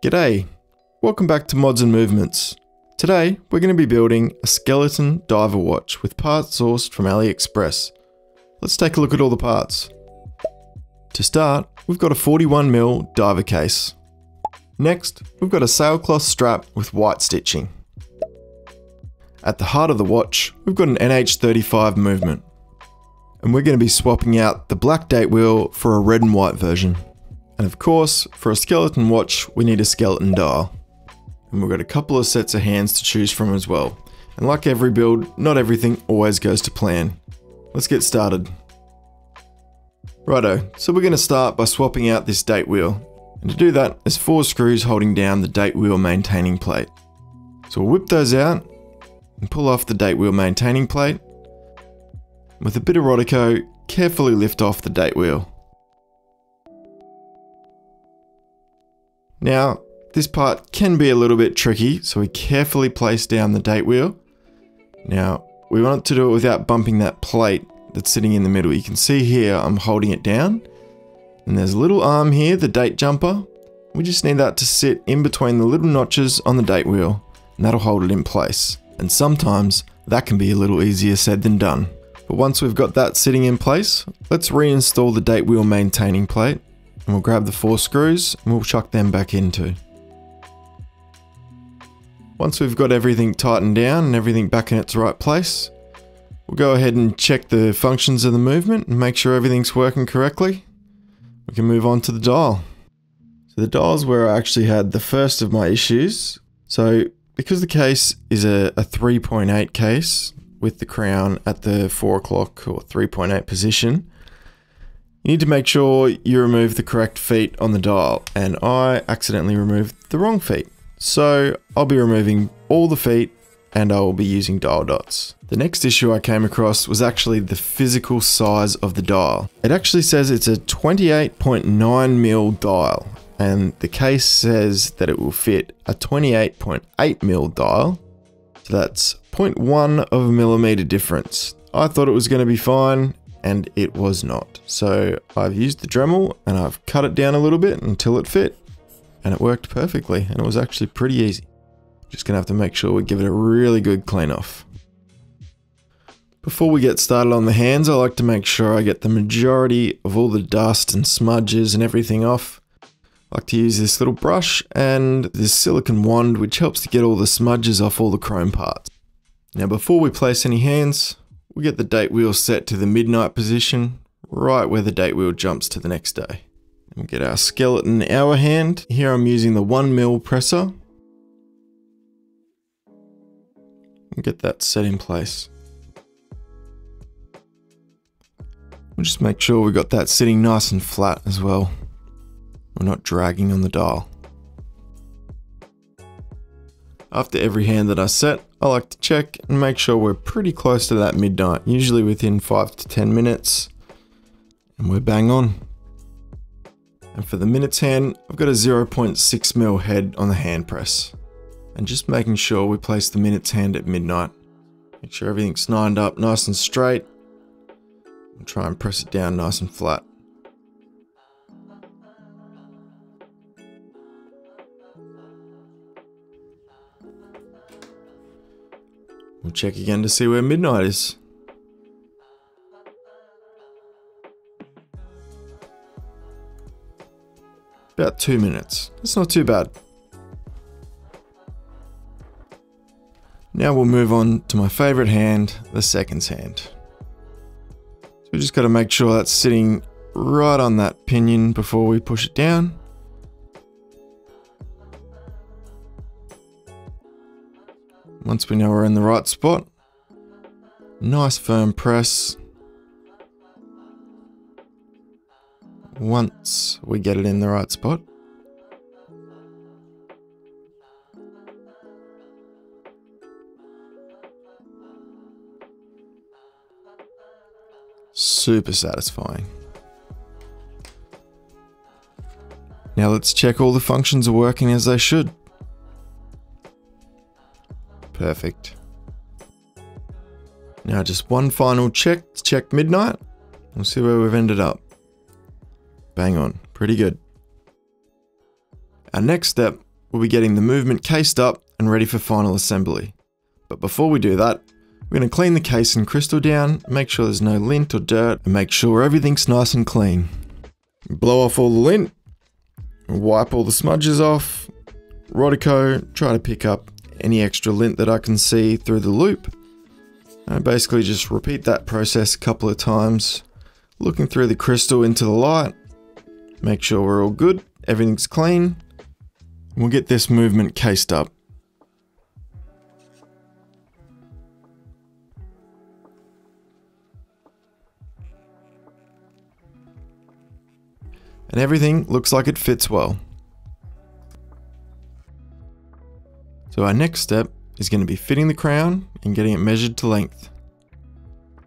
G'day, welcome back to Mods and Movements. Today, we're going to be building a skeleton diver watch with parts sourced from AliExpress. Let's take a look at all the parts. To start, we've got a 41mm diver case. Next, we've got a sailcloth strap with white stitching. At the heart of the watch, we've got an NH35 movement. And we're going to be swapping out the black date wheel for a red and white version. And of course, for a skeleton watch, we need a skeleton dial. And we've got a couple of sets of hands to choose from as well. And like every build, not everything always goes to plan. Let's get started. Righto, so we're going to start by swapping out this date wheel. And to do that, there's four screws holding down the date wheel maintaining plate. So we'll whip those out and pull off the date wheel maintaining plate. With a bit of Rodico, carefully lift off the date wheel. Now, this part can be a little bit tricky, so we carefully place down the date wheel. Now, we want to do it without bumping that plate that's sitting in the middle. You can see here I'm holding it down. And there's a little arm here, the date jumper. We just need that to sit in between the little notches on the date wheel, and that'll hold it in place. And sometimes that can be a little easier said than done. But once we've got that sitting in place, let's reinstall the date wheel maintaining plate and we'll grab the four screws and we'll chuck them back into. Once we've got everything tightened down and everything back in its right place, we'll go ahead and check the functions of the movement and make sure everything's working correctly. We can move on to the dial. So the dial's where I actually had the first of my issues. So because the case is a, a 3.8 case with the crown at the 4 o'clock or 3.8 position, you need to make sure you remove the correct feet on the dial, and I accidentally removed the wrong feet. So I'll be removing all the feet and I will be using dial dots. The next issue I came across was actually the physical size of the dial. It actually says it's a 28.9 mil dial and the case says that it will fit a 28.8 mil dial. So that's 0.1 of a millimeter difference. I thought it was going to be fine and it was not. So I've used the Dremel and I've cut it down a little bit until it fit and it worked perfectly and it was actually pretty easy. Just gonna have to make sure we give it a really good clean off. Before we get started on the hands, I like to make sure I get the majority of all the dust and smudges and everything off. I like to use this little brush and this silicon wand which helps to get all the smudges off all the chrome parts. Now before we place any hands, we get the date wheel set to the midnight position, right where the date wheel jumps to the next day. We get our skeleton hour hand. Here I'm using the 1 mil presser. And get that set in place. We'll just make sure we got that sitting nice and flat as well. We're not dragging on the dial. After every hand that I set, I like to check and make sure we're pretty close to that midnight, usually within 5 to 10 minutes. And we're bang on. And for the minutes hand, I've got a 0.6 mil head on the hand press. And just making sure we place the minutes hand at midnight. Make sure everything's lined up nice and straight. And try and press it down nice and flat. We'll check again to see where midnight is. About two minutes. That's not too bad. Now we'll move on to my favorite hand, the seconds hand. So we just got to make sure that's sitting right on that pinion before we push it down. Once we know we're in the right spot, nice firm press. Once we get it in the right spot. Super satisfying. Now let's check all the functions are working as they should. Perfect. Now just one final check check midnight. We'll see where we've ended up. Bang on. Pretty good. Our next step will be getting the movement cased up and ready for final assembly. But before we do that, we're going to clean the case and crystal down, make sure there's no lint or dirt, and make sure everything's nice and clean. Blow off all the lint, wipe all the smudges off, Rodico, try to pick up any extra lint that I can see through the loupe. And basically just repeat that process a couple of times, looking through the crystal into the light, make sure we're all good, everything's clean. We'll get this movement cased up. and everything looks like it fits well. So our next step is going to be fitting the crown and getting it measured to length.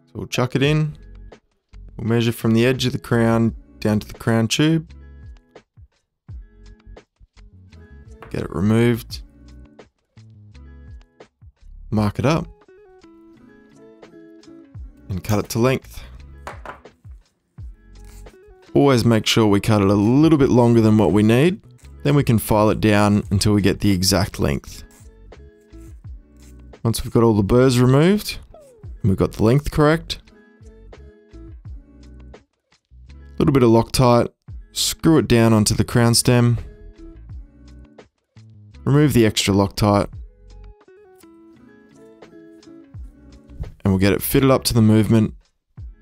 So we'll chuck it in, we'll measure from the edge of the crown down to the crown tube, get it removed, mark it up, and cut it to length. Always make sure we cut it a little bit longer than what we need. Then we can file it down until we get the exact length. Once we've got all the burrs removed, we've got the length correct, a little bit of Loctite, screw it down onto the crown stem, remove the extra Loctite, and we'll get it fitted up to the movement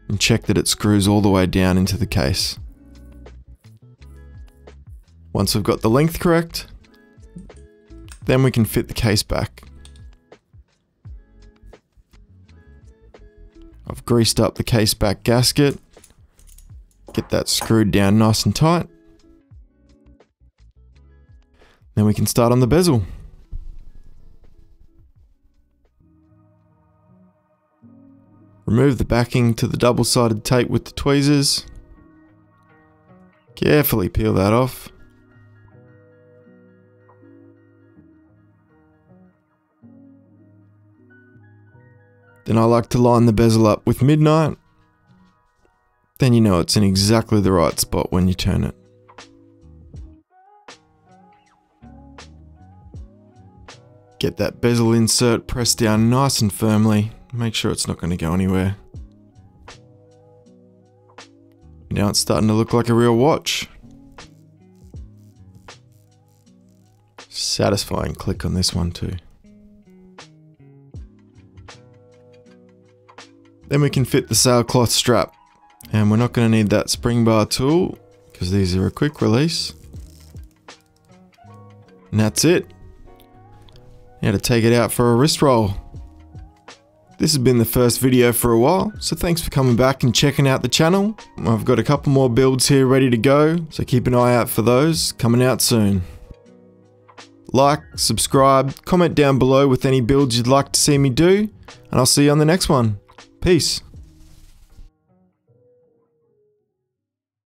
and check that it screws all the way down into the case. Once we've got the length correct, then we can fit the case back. I've greased up the case back gasket, get that screwed down nice and tight. Then we can start on the bezel. Remove the backing to the double-sided tape with the tweezers. Carefully peel that off. Then I like to line the bezel up with midnight. Then you know it's in exactly the right spot when you turn it. Get that bezel insert pressed down nice and firmly. Make sure it's not going to go anywhere. Now it's starting to look like a real watch. Satisfying click on this one too. Then we can fit the sailcloth strap. And we're not going to need that spring bar tool because these are a quick release. And that's it. Now to take it out for a wrist roll. This has been the first video for a while, so thanks for coming back and checking out the channel. I've got a couple more builds here ready to go, so keep an eye out for those coming out soon. Like, subscribe, comment down below with any builds you'd like to see me do, and I'll see you on the next one. Peace.